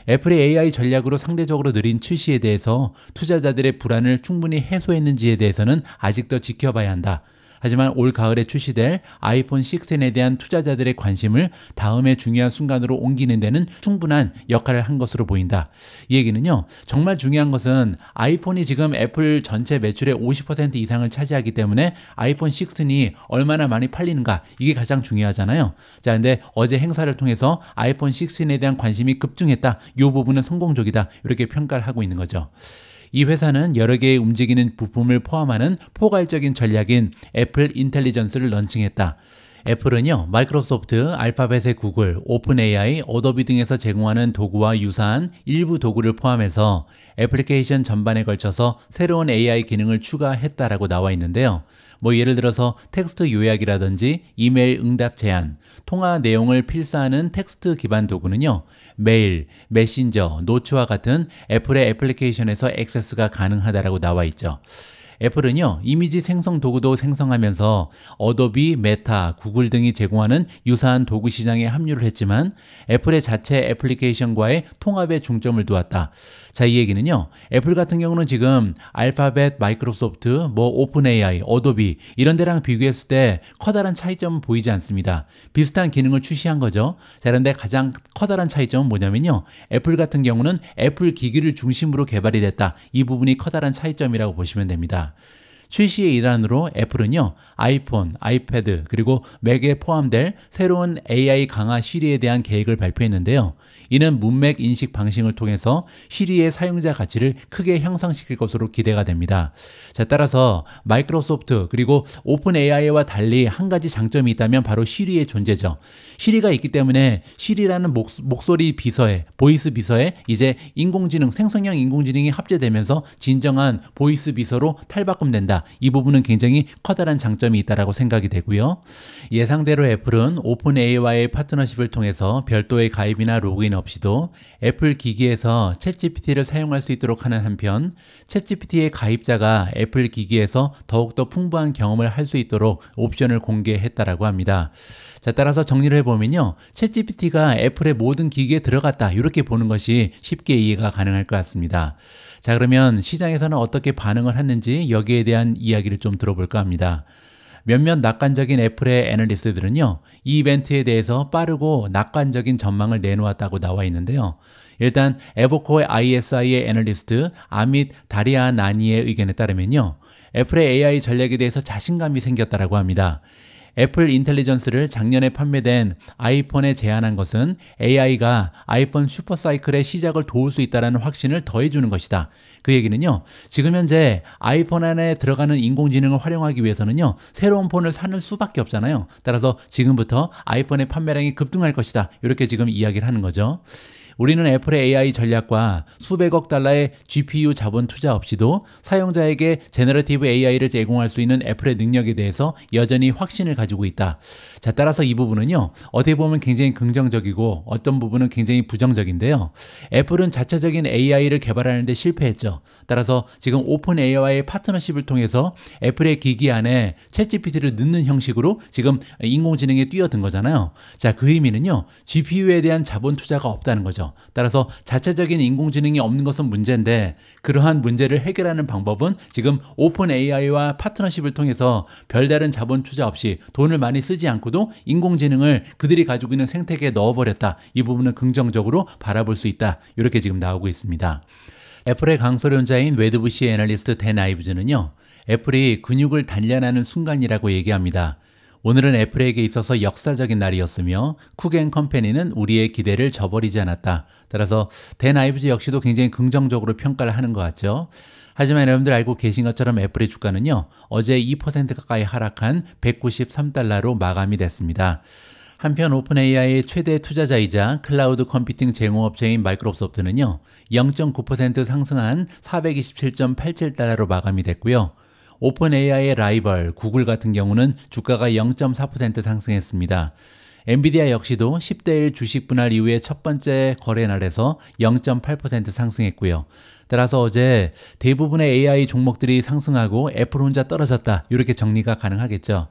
애플의 AI 전략으로 상대적으로 느린 출시에 대해서 투자자들의 불안을 충분히 해소했는지에 대해서는 아직 더 지켜봐야 한다. 하지만 올 가을에 출시될 아이폰 6N에 대한 투자자들의 관심을 다음의 중요한 순간으로 옮기는 데는 충분한 역할을 한 것으로 보인다. 이 얘기는요, 정말 중요한 것은 아이폰이 지금 애플 전체 매출의 50% 이상을 차지하기 때문에 아이폰 6이 얼마나 많이 팔리는가, 이게 가장 중요하잖아요. 자, 근데 어제 행사를 통해서 아이폰 6에 대한 관심이 급증했다. 이 부분은 성공적이다. 이렇게 평가를 하고 있는 거죠. 이 회사는 여러 개의 움직이는 부품을 포함하는 포괄적인 전략인 애플 인텔리전스를 런칭했다. 애플은요, 마이크로소프트, 알파벳의 구글, 오픈 AI, 어도비 등에서 제공하는 도구와 유사한 일부 도구를 포함해서 애플리케이션 전반에 걸쳐서 새로운 AI 기능을 추가했다라고 나와 있는데요. 뭐 예를 들어서 텍스트 요약이라든지 이메일 응답 제안, 통화 내용을 필사하는 텍스트 기반 도구는요. 메일, 메신저, 노트와 같은 애플의 애플리케이션에서 액세스가 가능하다라고 나와 있죠. 애플은요, 이미지 생성 도구도 생성하면서 어도비, 메타, 구글 등이 제공하는 유사한 도구 시장에 합류를 했지만 애플의 자체 애플리케이션과의 통합에 중점을 두었다. 자, 이 얘기는요. 애플 같은 경우는 지금 알파벳, 마이크로소프트, 뭐 오픈 AI, 어도비 이런 데랑 비교했을 때 커다란 차이점은 보이지 않습니다. 비슷한 기능을 출시한 거죠. 자, 그런데 가장 커다란 차이점은 뭐냐면요. 애플 같은 경우는 애플 기기를 중심으로 개발이 됐다. 이 부분이 커다란 차이점이라고 보시면 됩니다. 출시의 일환으로 애플은요, 아이폰, 아이패드, 그리고 맥에 포함될 새로운 AI 강화 시리에 대한 계획을 발표했는데요. 이는 문맥 인식 방식을 통해서 시리의 사용자 가치를 크게 향상시킬 것으로 기대가 됩니다. 자, 따라서 마이크로소프트 그리고 오픈 AI와 달리 한 가지 장점이 있다면 바로 시리의 존재죠. 시리가 있기 때문에 시리라는 목, 목소리 비서에 voice 비서에 이제 인공지능 생성형 인공지능이 합체되면서 진정한 voice 비서로 탈바꿈된다. 이 부분은 굉장히 커다란 장점이 있다라고 생각이 되고요. 예상대로 애플은 오픈 AI와의 파트너십을 통해서 별도의 가입이나 로그인 없이도 애플 기기에서 챗GPT를 사용할 수 있도록 하는 한편 챗GPT의 가입자가 애플 기기에서 더욱더 풍부한 경험을 할 수 있도록 옵션을 공개했다라고 합니다. 자, 따라서 정리를 해보면요. 챗GPT가 애플의 모든 기기에 들어갔다. 이렇게 보는 것이 쉽게 이해가 가능할 것 같습니다. 자, 그러면 시장에서는 어떻게 반응을 했는지 여기에 대한 이야기를 좀 들어볼까 합니다. 몇몇 낙관적인 애플의 애널리스트들은요, 이 이벤트에 대해서 빠르고 낙관적인 전망을 내놓았다고 나와 있는데요. 일단 에보코의 ISI의 애널리스트 아밋 다리아 나니의 의견에 따르면요. 애플의 AI 전략에 대해서 자신감이 생겼다라고 합니다. 애플 인텔리전스를 작년에 판매된 아이폰에 제한한 것은 AI가 아이폰 supercycle의 시작을 도울 수 있다는 확신을 더해주는 것이다. 그 얘기는요, 지금 현재 아이폰 안에 들어가는 인공지능을 활용하기 위해서는요, 새로운 폰을 사는 수밖에 없잖아요. 따라서 지금부터 아이폰의 판매량이 급등할 것이다. 이렇게 지금 이야기를 하는 거죠. 우리는 애플의 AI 전략과 수백억 달러의 GPU 자본 투자 없이도 사용자에게 generative AI를 제공할 수 있는 애플의 능력에 대해서 여전히 확신을 가지고 있다. 자, 따라서 이 부분은요, 어떻게 보면 굉장히 긍정적이고 어떤 부분은 굉장히 부정적인데요. 애플은 자체적인 AI를 개발하는데 실패했죠. 따라서 지금 오픈 AI와의 파트너십을 통해서 애플의 기기 안에 챗 GPT를 넣는 형식으로 지금 인공지능에 뛰어든 거잖아요. 자, 그 의미는요, GPU에 대한 자본 투자가 없다는 거죠. 따라서 자체적인 인공지능이 없는 것은 문제인데 그러한 문제를 해결하는 방법은 지금 오픈 AI와 파트너십을 통해서 별다른 자본 투자 없이 돈을 많이 쓰지 않고도 인공지능을 그들이 가지고 있는 생태계에 넣어버렸다. 이 부분은 긍정적으로 바라볼 수 있다. 이렇게 지금 나오고 있습니다. 애플의 강세론자인 웨드부시 애널리스트 댄 아이브즈는요. 애플이 근육을 단련하는 순간이라고 얘기합니다. 오늘은 애플에게 있어서 역사적인 날이었으며 Cook and Company는 우리의 기대를 저버리지 않았다. 따라서 댄 아이브즈 역시도 굉장히 긍정적으로 평가를 하는 것 같죠. 하지만 여러분들 알고 계신 것처럼 애플의 주가는요, 어제 2% 가까이 하락한 193달러로 마감이 됐습니다. 한편 오픈 AI의 최대 투자자이자 클라우드 컴퓨팅 제공업체인 마이크로소프트는요, 0.9% 상승한 427.87달러로 마감이 됐고요. 오픈 AI의 라이벌 구글 같은 경우는 주가가 0.4% 상승했습니다. 엔비디아 역시도 10대1 주식 분할 이후에 첫 번째 거래 날에서 0.8% 상승했고요. 따라서 어제 대부분의 AI 종목들이 상승하고 애플 혼자 떨어졌다. 이렇게 정리가 가능하겠죠.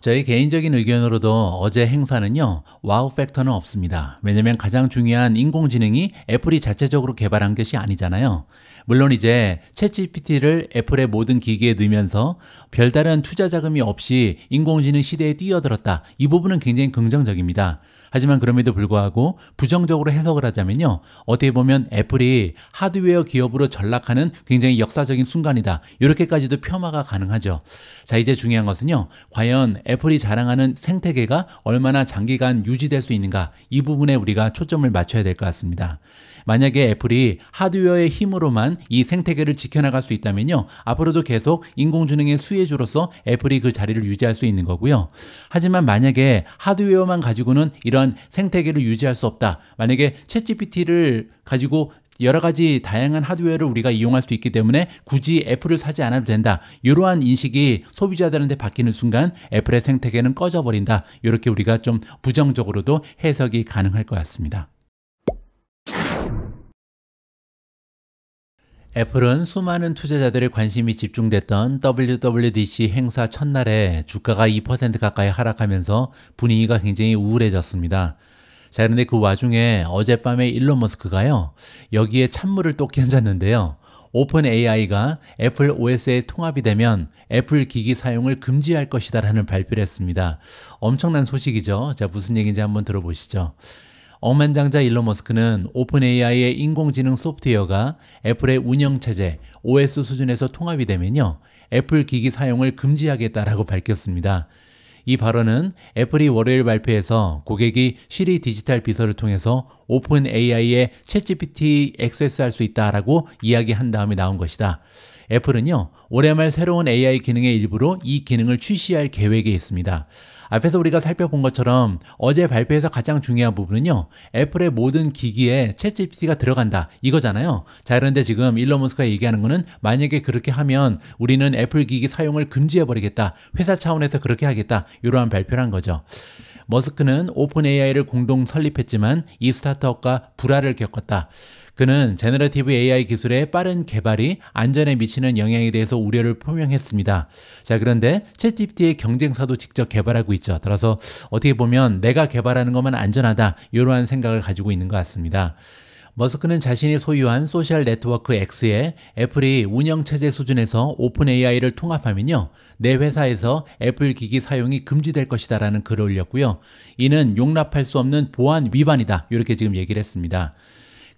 저의 개인적인 의견으로도 어제 행사는요, wow factor는 없습니다. 왜냐면 가장 중요한 인공지능이 애플이 자체적으로 개발한 것이 아니잖아요. 물론 이제 챗GPT를 애플의 모든 기기에 넣으면서 별다른 투자 자금이 없이 인공지능 시대에 뛰어들었다. 이 부분은 굉장히 긍정적입니다. 하지만 그럼에도 불구하고 부정적으로 해석을 하자면요. 어떻게 보면 애플이 하드웨어 기업으로 전락하는 굉장히 역사적인 순간이다. 이렇게까지도 폄하가 가능하죠. 자, 이제 중요한 것은요. 과연 애플이 자랑하는 생태계가 얼마나 장기간 유지될 수 있는가. 이 부분에 우리가 초점을 맞춰야 될 것 같습니다. 만약에 애플이 하드웨어의 힘으로만 이 생태계를 지켜나갈 수 있다면요. 앞으로도 계속 인공지능의 수혜주로서 애플이 그 자리를 유지할 수 있는 거고요. 하지만 만약에 하드웨어만 가지고는 이러한 생태계를 유지할 수 없다. 만약에 챗GPT를 가지고 여러 가지 다양한 하드웨어를 우리가 이용할 수 있기 때문에 굳이 애플을 사지 않아도 된다. 이러한 인식이 소비자들한테 바뀌는 순간 애플의 생태계는 꺼져버린다. 이렇게 우리가 좀 부정적으로도 해석이 가능할 것 같습니다. 애플은 수많은 투자자들의 관심이 집중됐던 WWDC 행사 첫날에 주가가 2% 가까이 하락하면서 분위기가 굉장히 우울해졌습니다. 자, 그런데 그 와중에 어젯밤에 일론 머스크가요, 여기에 찬물을 또 끼얹었는데요. 오픈 AI가 애플 OS에 통합이 되면 애플 기기 사용을 금지할 것이다라는 발표를 했습니다. 엄청난 소식이죠. 자, 무슨 얘기인지 한번 들어보시죠. 억만장자 일론 머스크는 오픈 AI의 인공지능 소프트웨어가 애플의 운영체제 OS 수준에서 통합이 되면요. 애플 기기 사용을 금지하겠다라고 밝혔습니다. 이 발언은 애플이 월요일 발표에서 고객이 시리 디지털 비서를 통해서 오픈 AI의 챗GPT 액세스할 수 있다라고 이야기한 다음에 나온 것이다. 애플은요, 올해 말 새로운 AI 기능의 일부로 이 기능을 출시할 계획에 있습니다. 앞에서 우리가 살펴본 것처럼 어제 발표에서 가장 중요한 부분은요. 애플의 모든 기기에 챗GPT가 들어간다. 이거잖아요. 자, 그런데 지금 일론 머스크가 얘기하는 거는 만약에 그렇게 하면 우리는 애플 기기 사용을 금지해 버리겠다. 회사 차원에서 그렇게 하겠다. 이러한 발표를 한 거죠. 머스크는 오픈 AI를 공동 설립했지만 이 스타트업과 불화를 겪었다. 그는 generative AI 기술의 빠른 개발이 안전에 미치는 영향에 대해서 우려를 표명했습니다. 자, 그런데 챗GPT의 경쟁사도 직접 개발하고 있죠. 따라서 어떻게 보면 내가 개발하는 것만 안전하다. 이러한 생각을 가지고 있는 것 같습니다. 머스크는 자신이 소유한 소셜 네트워크 X에 애플이 운영체제 수준에서 오픈 AI를 통합하면요. 내 회사에서 애플 기기 사용이 금지될 것이다 라는 글을 올렸고요. 이는 용납할 수 없는 보안 위반이다. 이렇게 지금 얘기를 했습니다.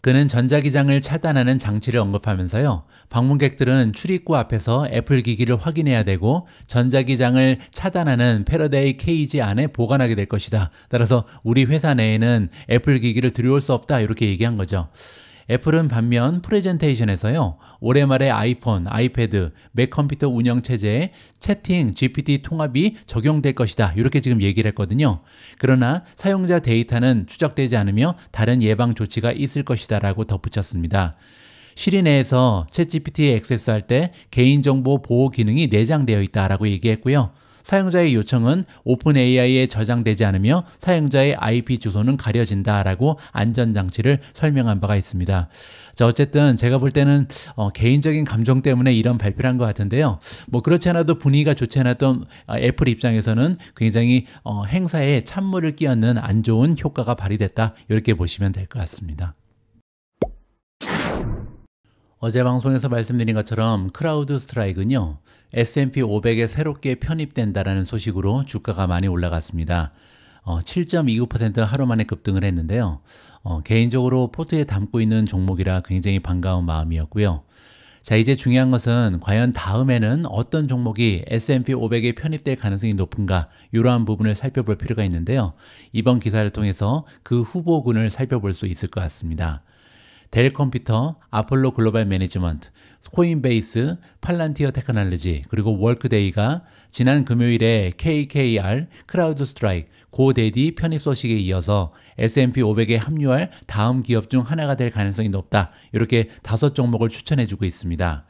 그는 전자기장을 차단하는 장치를 언급하면서요. 방문객들은 출입구 앞에서 애플 기기를 확인해야 되고 전자기장을 차단하는 패러데이 케이지 안에 보관하게 될 것이다. 따라서 우리 회사 내에는 애플 기기를 들여올 수 없다. 이렇게 얘기한 거죠. 애플은 반면 프레젠테이션에서요, 올해 말에 아이폰, 아이패드, 맥 컴퓨터 운영 체제에 챗GPT 통합이 적용될 것이다. 이렇게 지금 얘기를 했거든요. 그러나 사용자 데이터는 추적되지 않으며 다른 예방 조치가 있을 것이다. 라고 덧붙였습니다. 시리 내에서 챗GPT에 액세스할 때 개인정보 보호 기능이 내장되어 있다라고 얘기했고요. 사용자의 요청은 오픈 AI에 저장되지 않으며 사용자의 IP 주소는 가려진다라고 안전장치를 설명한 바가 있습니다. 자, 어쨌든 제가 볼 때는 어, 개인적인 감정 때문에 이런 발표를 한 것 같은데요. 뭐 그렇지 않아도 분위기가 좋지 않았던 어, 애플 입장에서는 굉장히 어, 행사에 찬물을 끼얹는 안 좋은 효과가 발휘됐다. 이렇게 보시면 될 것 같습니다. 어제 방송에서 말씀드린 것처럼 크라우드 스트라이크는요. S&P 500에 새롭게 편입된다라는 소식으로 주가가 많이 올라갔습니다. 어, 7.29% 하루 만에 급등을 했는데요. 어, 개인적으로 포트에 담고 있는 종목이라 굉장히 반가운 마음이었고요. 자, 이제 중요한 것은 과연 다음에는 어떤 종목이 S&P 500에 편입될 가능성이 높은가 이러한 부분을 살펴볼 필요가 있는데요. 이번 기사를 통해서 그 후보군을 살펴볼 수 있을 것 같습니다. 델 컴퓨터, 아폴로 글로벌 매니지먼트, 코인베이스, 팔란티어 테크놀로지, 그리고 워크데이가 지난 금요일에 KKR, 크라우드 스트라이크, 고대디 편입 소식에 이어서 S&P 500에 합류할 다음 기업 중 하나가 될 가능성이 높다. 이렇게 다섯 종목을 추천해주고 있습니다.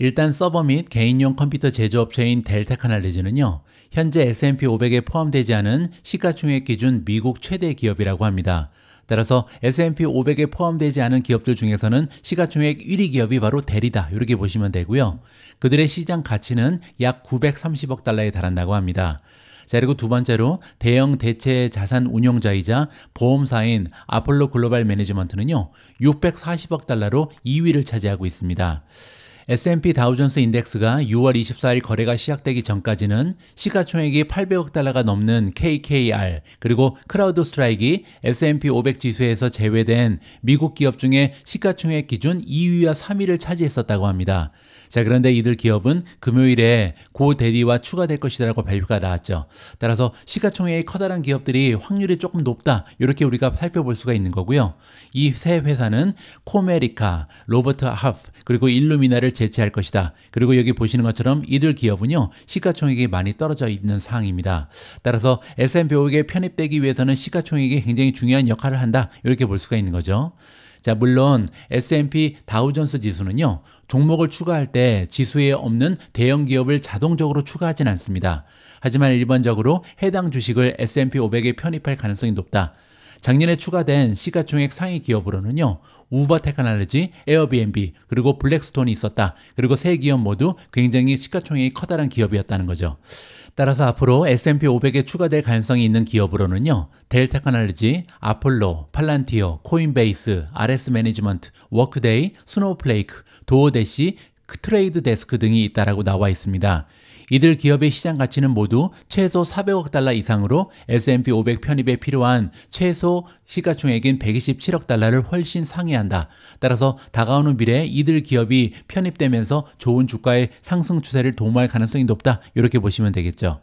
일단 서버 및 개인용 컴퓨터 제조업체인 델테크놀로지는요. 현재 S&P 500에 포함되지 않은 시가총액 기준 미국 최대 기업이라고 합니다. 따라서 S&P 500에 포함되지 않은 기업들 중에서는 시가총액 1위 기업이 바로 델이다. 이렇게 보시면 되고요. 그들의 시장 가치는 약 930억 달러에 달한다고 합니다. 자, 그리고 두 번째로 대형 대체 자산 운용자이자 보험사인 아폴로 글로벌 매니지먼트는요, 640억 달러로 2위를 차지하고 있습니다. S&P 다우존스 인덱스가 6월 24일 거래가 시작되기 전까지는 시가총액이 800억 달러가 넘는 KKR 그리고 크라우드 스트라이크이 S&P 500 지수에서 제외된 미국 기업 중에 시가총액 기준 2위와 3위를 차지했었다고 합니다. 자, 그런데 이들 기업은 금요일에 고 대리와 추가될 것이라고 발표가 나왔죠. 따라서 시가총액이 커다란 기업들이 확률이 조금 높다. 이렇게 우리가 살펴볼 수가 있는 거고요. 이 세 회사는 코메리카, 로버트 하프, 그리고 일루미나를 제치할 것이다. 그리고 여기 보시는 것처럼 이들 기업은요, 시가총액이 많이 떨어져 있는 상황입니다. 따라서 S&P 500에 편입되기 위해서는 시가총액이 굉장히 중요한 역할을 한다. 이렇게 볼 수가 있는 거죠. 자, 물론 S&P 다우존스 지수는요. 종목을 추가할 때 지수에 없는 대형 기업을 자동적으로 추가하진 않습니다. 하지만 일반적으로 해당 주식을 S&P 500에 편입할 가능성이 높다. 작년에 추가된 시가총액 상위 기업으로는요. 우버 테크놀로지, 에어비앤비, 그리고 블랙스톤이 있었다. 그리고 세 기업 모두 굉장히 시가총액이 커다란 기업이었다는 거죠. 따라서 앞으로 S&P 500에 추가될 가능성이 있는 기업으로는요. 델테크놀로지, 아폴로, 팔란티어, 코인베이스, 아레스 매니지먼트, 워크데이, 스노우플레이크, 도어대시, 트레이드 데스크 등이 있다라고 나와 있습니다. 이들 기업의 시장 가치는 모두 최소 400억 달러 이상으로 S&P 500 편입에 필요한 최소 시가총액인 127억 달러를 훨씬 상회한다. 따라서 다가오는 미래에 이들 기업이 편입되면서 좋은 주가의 상승 추세를 도모할 가능성이 높다. 이렇게 보시면 되겠죠.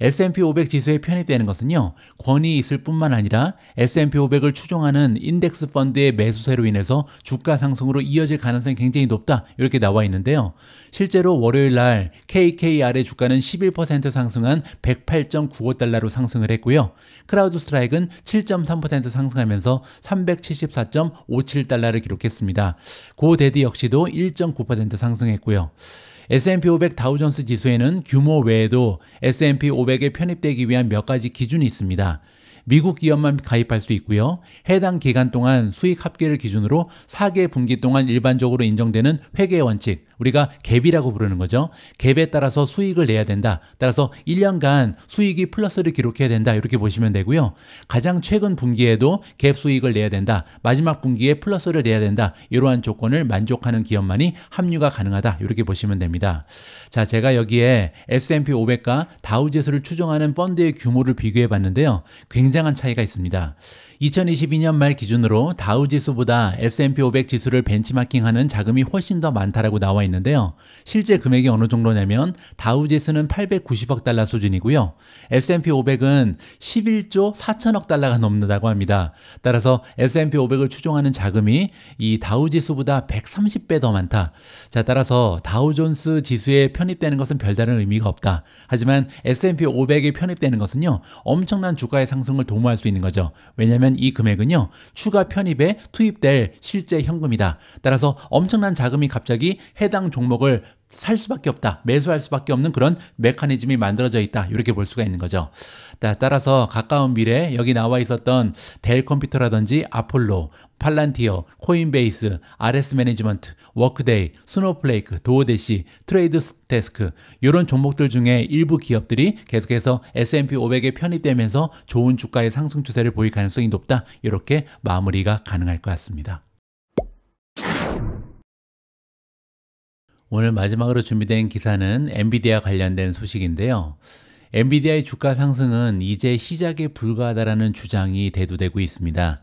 S&P 500 지수에 편입되는 것은요, 권위 있을 뿐만 아니라 S&P 500을 추종하는 인덱스 펀드의 매수세로 인해서 주가 상승으로 이어질 가능성이 굉장히 높다. 이렇게 나와 있는데요. 실제로 월요일 날 KKR의 주가는 11% 상승한 108.95달러로 상승을 했고요. 크라우드 스트라이크는 7.3% 상승하면서 374.57달러를 기록했습니다. 고대디 역시도 1.9% 상승했고요. S&P 500 다우존스 지수에는 규모 외에도 S&P 500에 편입되기 위한 몇 가지 기준이 있습니다. 미국 기업만 가입할 수 있고요. 해당 기간 동안 수익 합계를 기준으로 4개 분기 동안 일반적으로 인정되는 회계 원칙, 우리가 GAAP이라고 부르는 거죠. 갭에 따라서 수익을 내야 된다. 따라서 1년간 수익이 플러스를 기록해야 된다. 이렇게 보시면 되고요. 가장 최근 분기에도 갭 수익을 내야 된다. 마지막 분기에 플러스를 내야 된다. 이러한 조건을 만족하는 기업만이 합류가 가능하다. 이렇게 보시면 됩니다. 자, 제가 여기에 S&P 500과 다우지수를 추정하는 펀드의 규모를 비교해 봤는데요. 굉장한 차이가 있습니다. 2022년 말 기준으로 다우 지수보다 S&P 500 지수를 벤치마킹하는 자금이 훨씬 더 많다라고 나와 있는데요. 실제 금액이 어느 정도냐면 다우 지수는 890억 달러 수준이고요. S&P 500은 11조 4천억 달러가 넘는다고 합니다. 따라서 S&P 500을 추종하는 자금이 이 다우 지수보다 130배 더 많다. 자, 따라서 다우 존스 지수에 편입되는 것은 별다른 의미가 없다. 하지만 S&P 500에 편입되는 것은요. 엄청난 주가의 상승을 도모할 수 있는 거죠. 왜냐하면 왜냐하면 이 금액은요, 추가 편입에 투입될 실제 현금이다. 따라서 엄청난 자금이 갑자기 해당 종목을 살 수밖에 없다. 매수할 수밖에 없는 그런 메커니즘이 만들어져 있다. 이렇게 볼 수가 있는 거죠. 따라서 가까운 미래 여기 나와 있었던 델 컴퓨터라든지 아폴로, 팔란티어, 코인베이스, 아레스 매니지먼트, 워크데이, 스노우플레이크, 도어대시, 트레이드 데스크 이런 종목들 중에 일부 기업들이 계속해서 S&P 500에 편입되면서 좋은 주가의 상승 추세를 보일 가능성이 높다. 이렇게 마무리가 가능할 것 같습니다. 오늘 마지막으로 준비된 기사는 엔비디아 관련된 소식인데요. 엔비디아의 주가 상승은 이제 시작에 불과하다라는 주장이 대두되고 있습니다.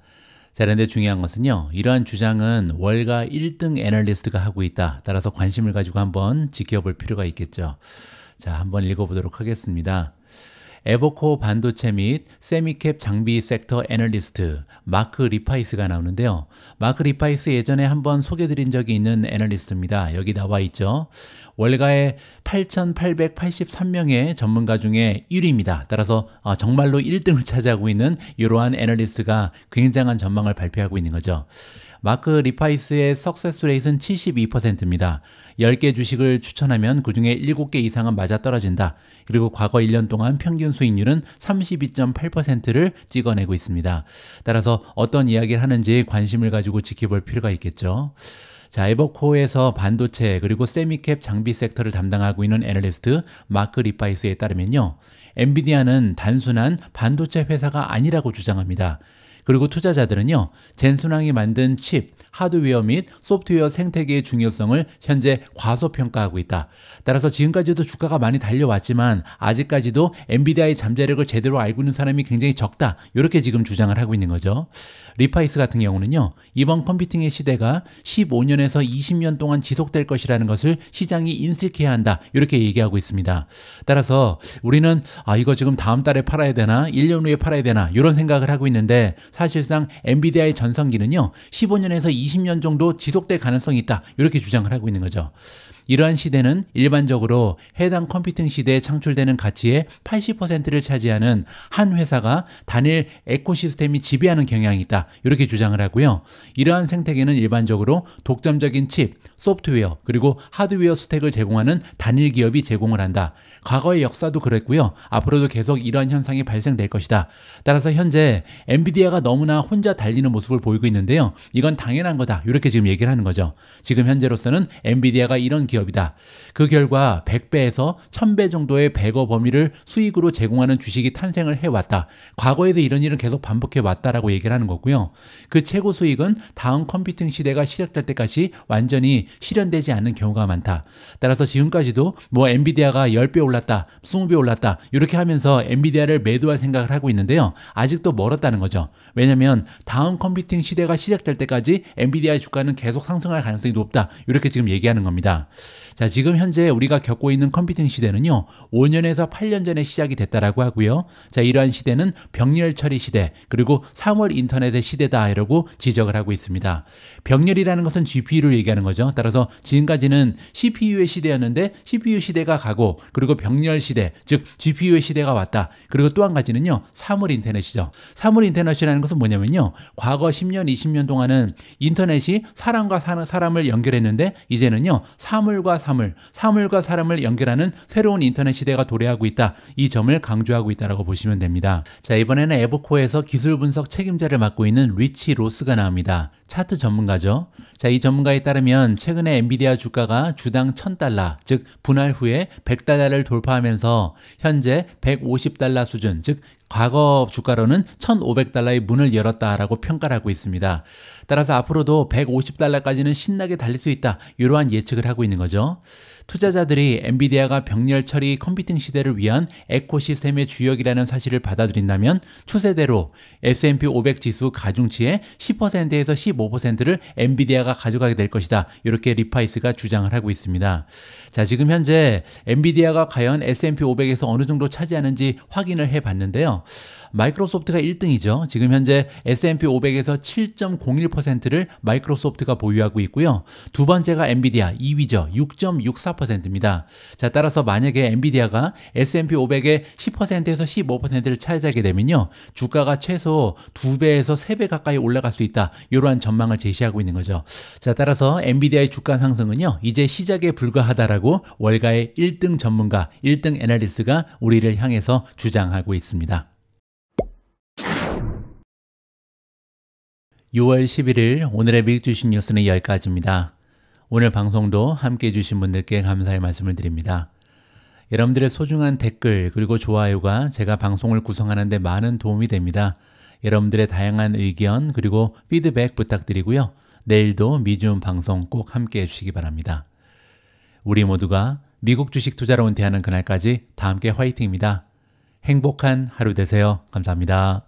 자, 그런데 중요한 것은요. 이러한 주장은 월가 1등 애널리스트가 하고 있다. 따라서 관심을 가지고 한번 지켜볼 필요가 있겠죠. 자, 한번 읽어보도록 하겠습니다. 에버코어 반도체 및 semicap 장비 섹터 애널리스트 마크 리파이스가 나오는데요. 마크 리파이스 예전에 한번 소개드린 적이 있는 애널리스트입니다. 여기 나와 있죠. 월가의 8,883명의 전문가 중에 1위입니다. 따라서 어, 정말로 1등을 차지하고 있는 이러한 애널리스트가 굉장한 전망을 발표하고 있는 거죠. 마크 리파이스의 success rate는 72%입니다. 10개 주식을 추천하면 그 중에 7개 이상은 맞아 떨어진다. 그리고 과거 1년 동안 평균 수익률은 32.8%를 찍어내고 있습니다. 따라서 어떤 이야기를 하는지 관심을 가지고 지켜볼 필요가 있겠죠. 자, 에버코에서 반도체 그리고 semicap 장비 섹터를 담당하고 있는 애널리스트 마크 리파이스에 따르면요. 엔비디아는 단순한 반도체 회사가 아니라고 주장합니다. 그리고 투자자들은요, 젠슨 황이 만든 칩, 하드웨어 및 소프트웨어 생태계의 중요성을 현재 과소평가하고 있다. 따라서 지금까지도 주가가 많이 달려왔지만 아직까지도 엔비디아의 잠재력을 제대로 알고 있는 사람이 굉장히 적다. 이렇게 지금 주장을 하고 있는 거죠. 리파이스 같은 경우는요, 이번 컴퓨팅의 시대가 15년에서 20년 동안 지속될 것이라는 것을 시장이 인식해야 한다. 이렇게 얘기하고 있습니다. 따라서 우리는 아, 이거 지금 다음 달에 팔아야 되나? 1년 후에 팔아야 되나? 이런 생각을 하고 있는데 사실상 엔비디아의 전성기는요, 15년에서 20년 정도 지속될 가능성이 있다. 이렇게 주장을 하고 있는 거죠. 이러한 시대는 일반적으로 해당 컴퓨팅 시대에 창출되는 가치의 80%를 차지하는 한 회사가 단일 ecosystem이 지배하는 경향이 있다. 이렇게 주장을 하고요. 이러한 생태계는 일반적으로 독점적인 칩, 소프트웨어, 그리고 하드웨어 스택을 제공하는 단일 기업이 제공을 한다. 과거의 역사도 그랬고요. 앞으로도 계속 이러한 현상이 발생될 것이다. 따라서 현재 엔비디아가 너무나 혼자 달리는 모습을 보이고 있는데요. 이건 당연한 거다. 이렇게 지금 얘기를 하는 거죠. 지금 현재로서는 엔비디아가 이런 기업 기업이다. 그 결과 100배에서 1000배 정도의 배거 범위를 수익으로 제공하는 주식이 탄생을 해왔다. 과거에도 이런 일은 계속 반복해 왔다라고 얘기를 하는 거고요. 그 최고 수익은 다음 컴퓨팅 시대가 시작될 때까지 완전히 실현되지 않는 경우가 많다. 따라서 지금까지도 뭐 엔비디아가 10배 올랐다, 20배 올랐다 이렇게 하면서 엔비디아를 매도할 생각을 하고 있는데요. 아직도 멀었다는 거죠. 왜냐하면 다음 컴퓨팅 시대가 시작될 때까지 엔비디아의 주가는 계속 상승할 가능성이 높다. 이렇게 지금 얘기하는 겁니다. 자, 지금 현재 우리가 겪고 있는 컴퓨팅 시대는요, 5년에서 8년 전에 시작이 됐다라고 하고요. 자, 이러한 시대는 병렬 처리 시대, 그리고 사물 인터넷의 시대다, 이러고 지적을 하고 있습니다. 병렬이라는 것은 GPU를 얘기하는 거죠. 따라서 지금까지는 CPU의 시대였는데, CPU 시대가 가고, 그리고 병렬 시대, 즉, GPU의 시대가 왔다. 그리고 또 한 가지는요, 사물 인터넷이죠. 사물 인터넷이라는 것은 뭐냐면요, 과거 10년, 20년 동안은 인터넷이 사람과 사람을 연결했는데, 이제는요, 사물과 사물, 사물과 사람을 연결하는 새로운 인터넷 시대가 도래하고 있다. 이 점을 강조하고 있다라고 보시면 됩니다. 자, 이번에는 에버코에서 기술 분석 책임자를 맡고 있는 리치 로스가 나옵니다. 차트 전문가죠. 자, 이 전문가에 따르면 최근에 엔비디아 주가가 주당 1000달러, 즉 분할 후에 100달러를 돌파하면서 현재 150달러 수준, 즉 과거 주가로는 1,500달러의 문을 열었다라고 평가를 하고 있습니다. 따라서 앞으로도 150달러까지는 신나게 달릴 수 있다. 이러한 예측을 하고 있는 거죠. 투자자들이 엔비디아가 병렬 처리 컴퓨팅 시대를 위한 에코시스템의 주역이라는 사실을 받아들인다면 추세대로 S&P 500 지수 가중치의 10%에서 15%를 엔비디아가 가져가게 될 것이다. 이렇게 리파이스가 주장을 하고 있습니다. 자, 지금 현재 엔비디아가 과연 S&P 500에서 어느 정도 차지하는지 확인을 해 봤는데요. 마이크로소프트가 1등이죠. 지금 현재 S&P 500에서 7.01%를 마이크로소프트가 보유하고 있고요. 두 번째가 엔비디아 2위죠. 6.64% 입니다. 자, 따라서 만약에 엔비디아가 S&P 500의 10%에서 15%를 차지하게 되면요. 주가가 최소 2배에서 3배 가까이 올라갈 수 있다. 이러한 전망을 제시하고 있는 거죠. 자, 따라서 엔비디아의 주가 상승은요. 이제 시작에 불과하다라고 월가의 1등 전문가, 1등 애널리스트가 우리를 향해서 주장하고 있습니다. 6월 11일 오늘의 미국 주식 뉴스는 여기까지입니다. 오늘 방송도 함께 해주신 분들께 감사의 말씀을 드립니다. 여러분들의 소중한 댓글 그리고 좋아요가 제가 방송을 구성하는 데 많은 도움이 됩니다. 여러분들의 다양한 의견 그리고 피드백 부탁드리고요. 내일도 미주음 방송 꼭 함께 해주시기 바랍니다. 우리 모두가 미국 주식 투자로 은퇴하는 그날까지 다 함께 화이팅입니다. 행복한 하루 되세요. 감사합니다.